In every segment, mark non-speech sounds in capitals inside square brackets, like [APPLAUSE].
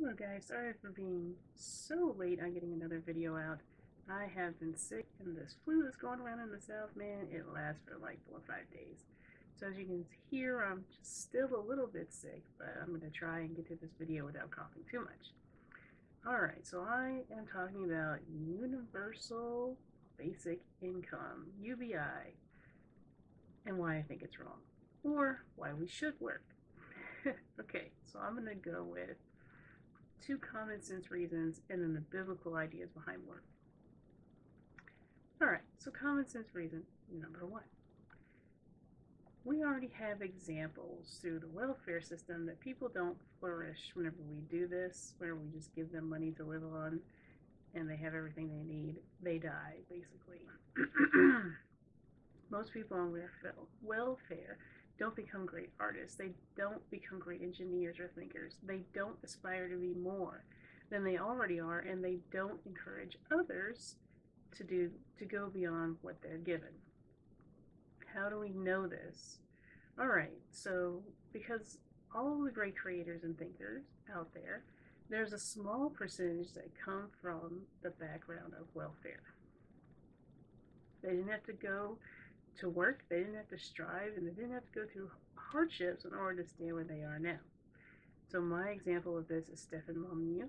Hello guys, sorry for being so late on getting another video out. I have been sick and this flu that's going around in the south, man, it lasts for like four or five days. So as you can hear, I'm just still a little bit sick, but I'm going to try and get to this video without coughing too much. Alright, so I am talking about Universal Basic Income, UBI, and why I think it's wrong, or why we should work. [LAUGHS] okay, so I'm going to go with two common sense reasons, and then the biblical ideas behind work. Alright, so common sense reason number one. We already have examples through the welfare system that people don't flourish whenever we do this, where we just give them money to live on and they have everything they need. They die, basically. [CLEARS THROAT] Most people on welfare don't become great artists. They don't become great engineers or thinkers. They don't aspire to be more than they already are, and they don't encourage others to do to go beyond what they're given. How do we know this? All right, so because all the great creators and thinkers out there, there's a small percentage that come from the background of welfare. They didn't have to go to work. They didn't have to strive and they didn't have to go through hardships in order to stay where they are now. So my example of this is Stefan Molyneux.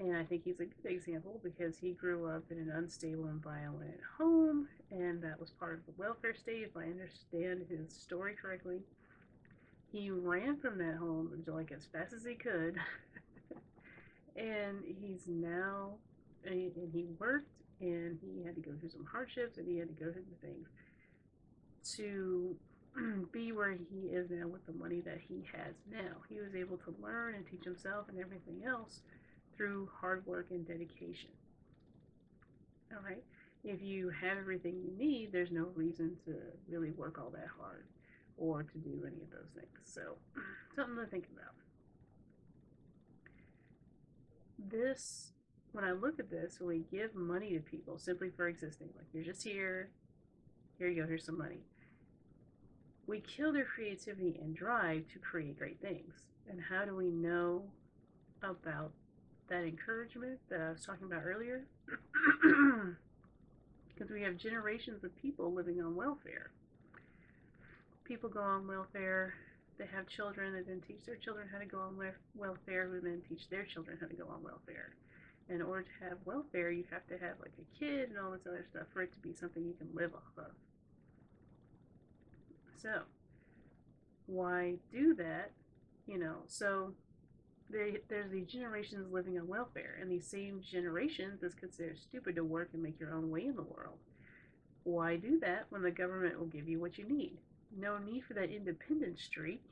And I think he's a good example because he grew up in an unstable and violent home, and that was part of the welfare state, if I understand his story correctly. He ran from that home like as fast as he could, [LAUGHS] and he's now, and he worked, and he had to go through some hardships, and he had to go through things to mm, be where he is now with the money that he has now. He was able to learn and teach himself and everything else through hard work and dedication. All right. If you have everything you need, there's no reason to really work all that hard or to do any of those things. So, [CLEARS THROAT] something to think about. This, when I look at this, when we give money to people simply for existing, like you're just here, here you go, here's some money we kill their creativity and drive to create great things. And how do we know about that encouragement that I was talking about earlier? [CLEARS THROAT] because we have generations of people living on welfare. People go on welfare, they have children, and then teach their children how to go on welfare, who then teach their children how to go on welfare. In order to have welfare, you have to have like a kid and all this other stuff for it to be something you can live off of. So, why do that? You know, so they, there's these generations living on welfare, and these same generations is considered stupid to work and make your own way in the world. Why do that when the government will give you what you need? No need for that independent streak.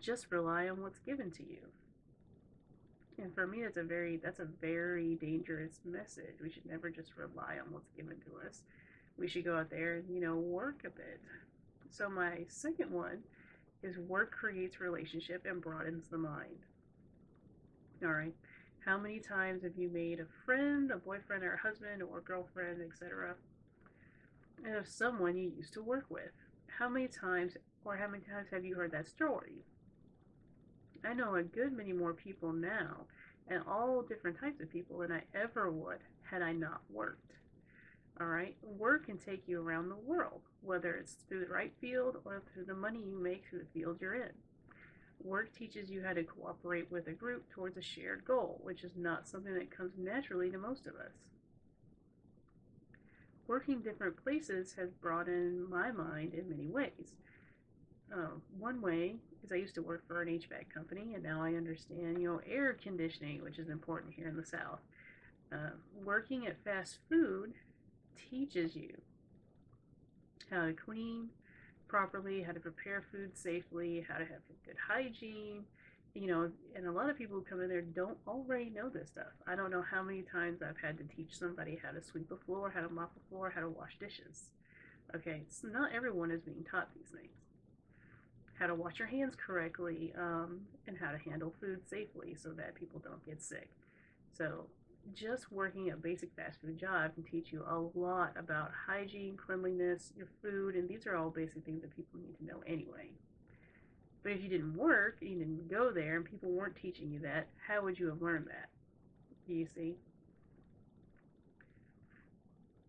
Just rely on what's given to you. And for me, that's a very that's a very dangerous message. We should never just rely on what's given to us. We should go out there and you know work a bit. So my second one is work creates relationship and broadens the mind. All right. How many times have you made a friend, a boyfriend, or a husband, or girlfriend, etc., and of someone you used to work with? How many times, or how many times have you heard that story? I know a good many more people now, and all different types of people than I ever would had I not worked. All right, work can take you around the world, whether it's through the right field or through the money you make through the field you're in. Work teaches you how to cooperate with a group towards a shared goal, which is not something that comes naturally to most of us. Working different places has broadened my mind in many ways. Uh, one way is I used to work for an HVAC company, and now I understand, you know, air conditioning, which is important here in the South. Uh, working at fast food teaches you how to clean properly, how to prepare food safely, how to have good hygiene. You know, and a lot of people who come in there don't already know this stuff. I don't know how many times I've had to teach somebody how to sweep a floor, how to mop a floor, how to wash dishes. Okay, so not everyone is being taught these things. How to wash your hands correctly, um, and how to handle food safely so that people don't get sick. So just working a basic fast food job can teach you a lot about hygiene, cleanliness, your food, and these are all basic things that people need to know anyway. But if you didn't work, you didn't go there, and people weren't teaching you that, how would you have learned that? Do you see?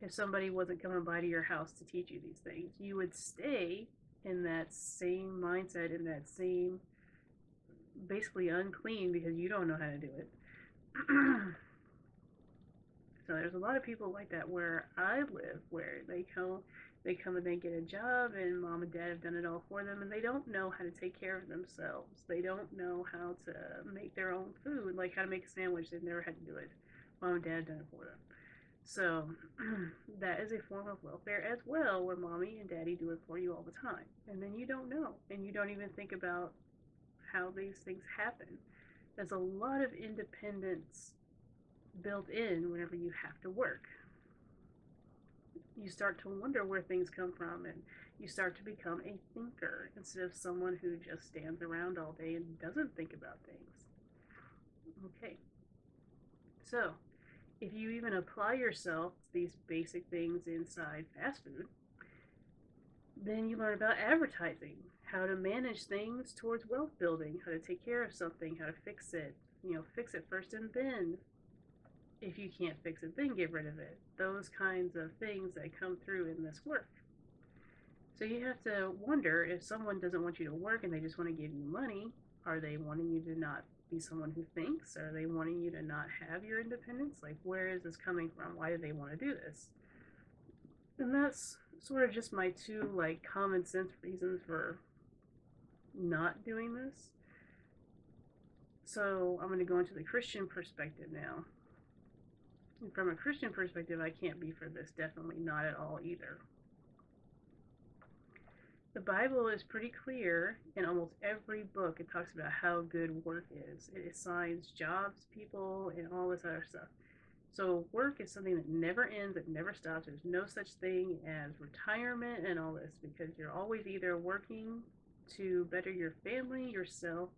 If somebody wasn't coming by to your house to teach you these things, you would stay in that same mindset, in that same basically unclean because you don't know how to do it. [CLEARS THROAT] so there's a lot of people like that where I live, where they come they come and they get a job and mom and dad have done it all for them and they don't know how to take care of themselves. They don't know how to make their own food, like how to make a sandwich. They've never had to do it. Mom and dad done it for them. So [CLEARS THROAT] that is a form of welfare as well, where mommy and daddy do it for you all the time. And then you don't know. And you don't even think about how these things happen. There's a lot of independence built in whenever you have to work you start to wonder where things come from and you start to become a thinker instead of someone who just stands around all day and doesn't think about things. Okay. So, if you even apply yourself to these basic things inside fast food, then you learn about advertising, how to manage things towards wealth building, how to take care of something, how to fix it, you know, fix it first and then if you can't fix it, then get rid of it. Those kinds of things that come through in this work. So you have to wonder if someone doesn't want you to work and they just want to give you money, are they wanting you to not be someone who thinks? Are they wanting you to not have your independence? Like, where is this coming from? Why do they want to do this? And that's sort of just my two, like, common sense reasons for not doing this. So I'm going to go into the Christian perspective now from a Christian perspective, I can't be for this. Definitely not at all either. The Bible is pretty clear in almost every book. It talks about how good work is. It assigns jobs, people, and all this other stuff. So work is something that never ends, it never stops. There's no such thing as retirement and all this because you're always either working to better your family, yourself,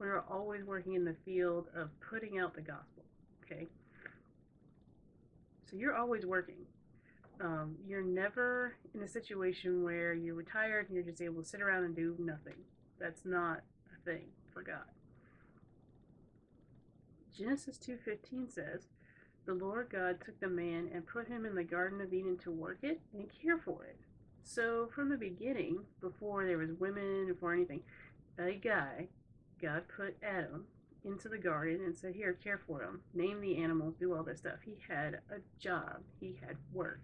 or you're always working in the field of putting out the gospel. Okay? So you're always working. Um, you're never in a situation where you're retired and you're just able to sit around and do nothing. That's not a thing for God. Genesis 2:15 says, "The Lord God took the man and put him in the garden of Eden to work it and care for it." So from the beginning, before there was women, before anything, a guy, God put Adam into the garden and said, Here, care for him, name the animals, do all this stuff. He had a job, he had work.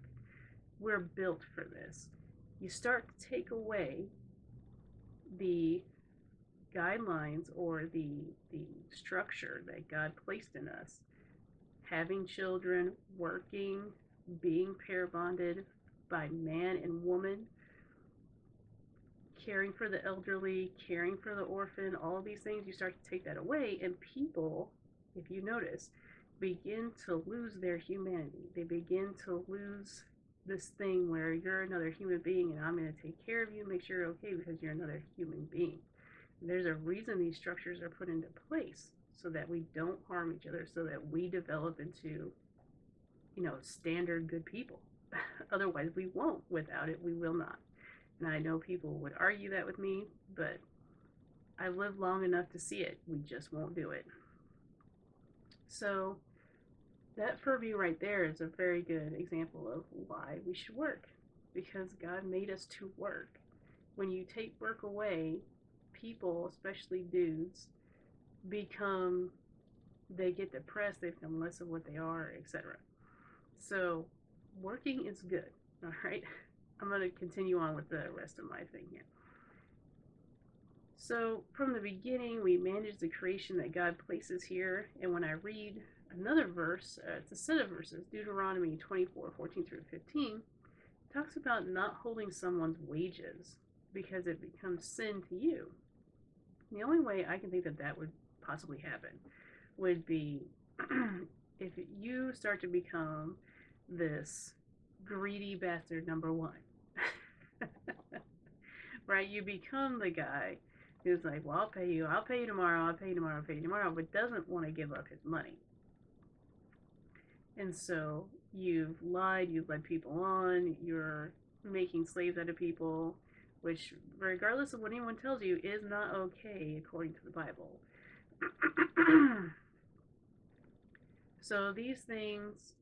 We're built for this. You start to take away the guidelines or the the structure that God placed in us. Having children, working, being pair bonded by man and woman, caring for the elderly, caring for the orphan, all these things, you start to take that away, and people, if you notice, begin to lose their humanity. They begin to lose this thing where you're another human being and I'm going to take care of you, make sure you're okay because you're another human being. there's a reason these structures are put into place so that we don't harm each other, so that we develop into, you know, standard good people. [LAUGHS] Otherwise, we won't. Without it, we will not. And I know people would argue that with me, but I've lived long enough to see it. We just won't do it. So, that Furby right there is a very good example of why we should work. Because God made us to work. When you take work away, people, especially dudes, become, they get depressed, they become less of what they are, etc. So, working is good, [LAUGHS] all right? I'm going to continue on with the rest of my thing here. So, from the beginning, we manage the creation that God places here. And when I read another verse, uh, it's a set of verses, Deuteronomy 24 14 through 15, talks about not holding someone's wages because it becomes sin to you. The only way I can think that that would possibly happen would be [CLEARS THROAT] if you start to become this greedy bastard number one [LAUGHS] right? You become the guy who's like, well, I'll pay you, I'll pay you tomorrow, I'll pay you tomorrow, I'll pay you tomorrow, but doesn't want to give up his money. And so you've lied, you've led people on, you're making slaves out of people, which, regardless of what anyone tells you, is not okay according to the Bible. [CLEARS THROAT] so these things,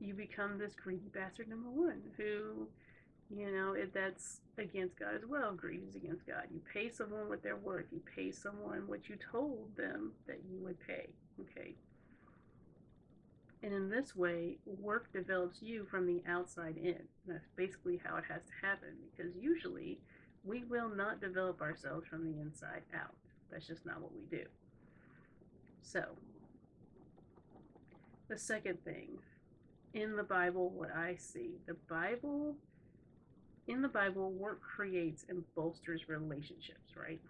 you become this greedy bastard number one who, you know, if that's against God as well. Greed is against God. You pay someone what they're worth. You pay someone what you told them that you would pay. Okay. And in this way, work develops you from the outside in. That's basically how it has to happen because usually we will not develop ourselves from the inside out. That's just not what we do. So, the second thing in the Bible, what I see, the Bible, in the Bible, work creates and bolsters relationships, right?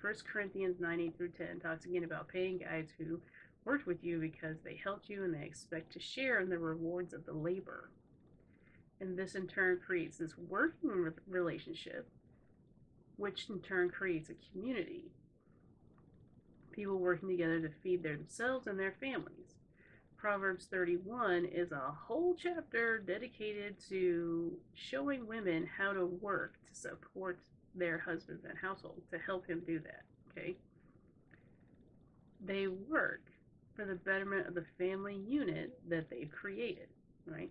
1 Corinthians 9 8 through 10 talks again about paying guys who worked with you because they helped you and they expect to share in the rewards of the labor. And this in turn creates this working relationship, which in turn creates a community. People working together to feed themselves and their families. Proverbs 31 is a whole chapter dedicated to showing women how to work to support their husbands and household, to help him do that. Okay? They work for the betterment of the family unit that they've created, right?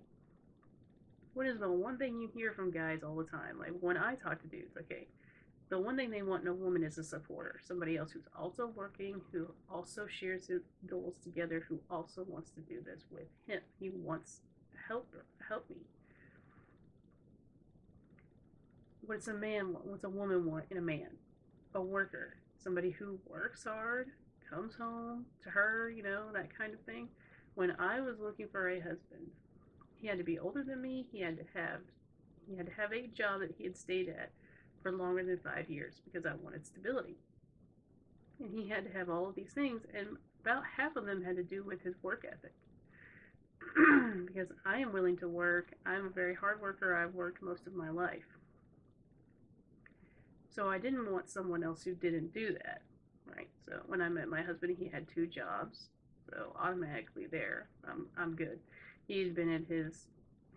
What is the one thing you hear from guys all the time? Like when I talk to dudes, okay, the one thing they want in a woman is a supporter, somebody else who's also working, who also shares his goals together, who also wants to do this with him. He wants help help me. What's a man? What's a woman want in a man? A worker, somebody who works hard, comes home to her, you know, that kind of thing. When I was looking for a husband, he had to be older than me. He had to have he had to have a job that he had stayed at for longer than five years because I wanted stability. And he had to have all of these things, and about half of them had to do with his work ethic. [CLEARS THROAT] because I am willing to work. I'm a very hard worker. I've worked most of my life. So I didn't want someone else who didn't do that right? So when I met my husband, he had two jobs, so automatically there, I'm I'm good. He's been in his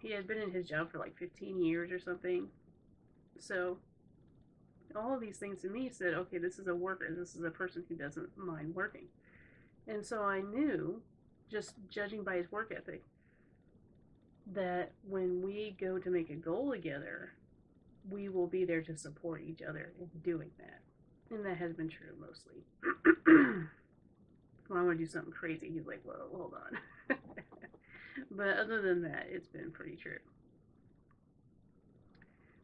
he had been in his job for like 15 years or something. So all of these things to me said, okay, this is a worker. This is a person who doesn't mind working. And so I knew, just judging by his work ethic, that when we go to make a goal together, we will be there to support each other in doing that. And that has been true mostly. when I want to do something crazy, he's like, whoa, hold on. [LAUGHS] but other than that, it's been pretty true.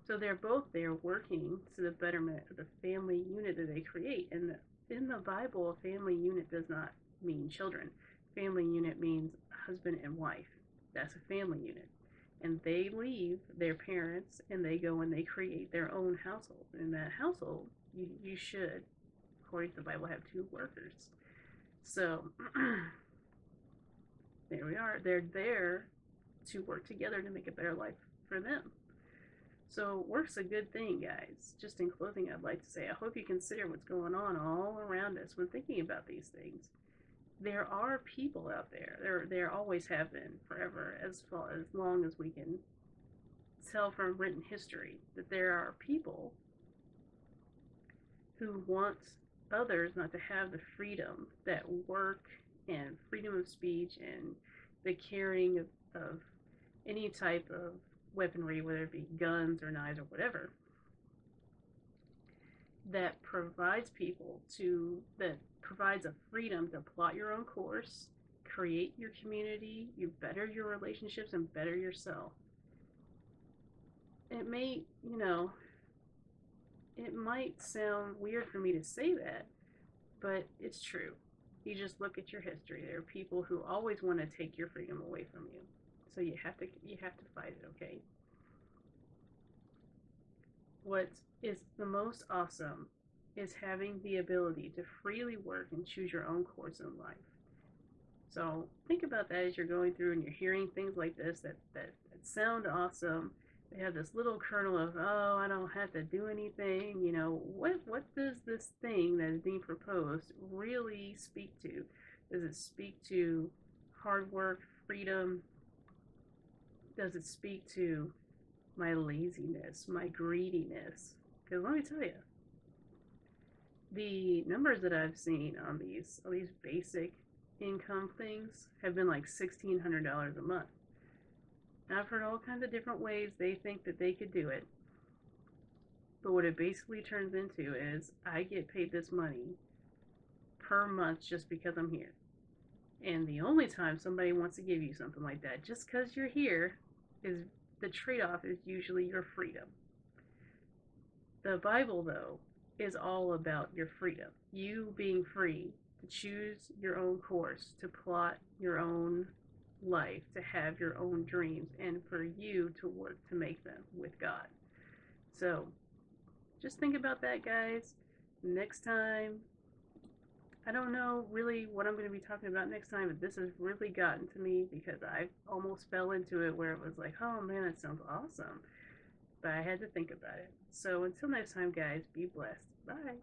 So they're both there working to the betterment of the family unit that they create. And in the Bible, a family unit does not mean children. Family unit means husband and wife. That's a family unit. And they leave their parents and they go and they create their own household. And that household you, you should, according to the Bible, have two workers. So [CLEARS THROAT] there we are. They're there to work together to make a better life for them. So work's a good thing, guys. Just in closing, I'd like to say I hope you consider what's going on all around us when thinking about these things. There are people out there. There, there always have been forever, as far as long as we can tell from written history, that there are people who wants others not to have the freedom that work and freedom of speech and the carrying of, of any type of weaponry, whether it be guns or knives or whatever, that provides people to, that provides a freedom to plot your own course, create your community, you better your relationships, and better yourself. It may, you know, it might sound weird for me to say that, but it's true. You just look at your history. There are people who always want to take your freedom away from you. So you have to you have to fight it, okay? What is the most awesome is having the ability to freely work and choose your own course in life. So think about that as you're going through and you're hearing things like this that, that, that sound awesome they have this little kernel of oh i don't have to do anything you know what what does this thing that is being proposed really speak to? Does it speak to hard work freedom? Does it speak to my laziness my greediness? Because let me tell you, the numbers that I've seen on these on these basic income things have been like sixteen hundred dollars a month. I've heard all kinds of different ways they think that they could do it. But what it basically turns into is I get paid this money per month just because I'm here. And the only time somebody wants to give you something like that, just because you're here, is the trade off is usually your freedom. The Bible, though, is all about your freedom. You being free to choose your own course, to plot your own life, to have your own dreams, and for you to work to make them with God. So, just think about that, guys. Next time, I don't know really what I'm going to be talking about next time, but this has really gotten to me because I almost fell into it where it was like, oh man, that sounds awesome. But I had to think about it. So until next time, guys, be blessed. Bye.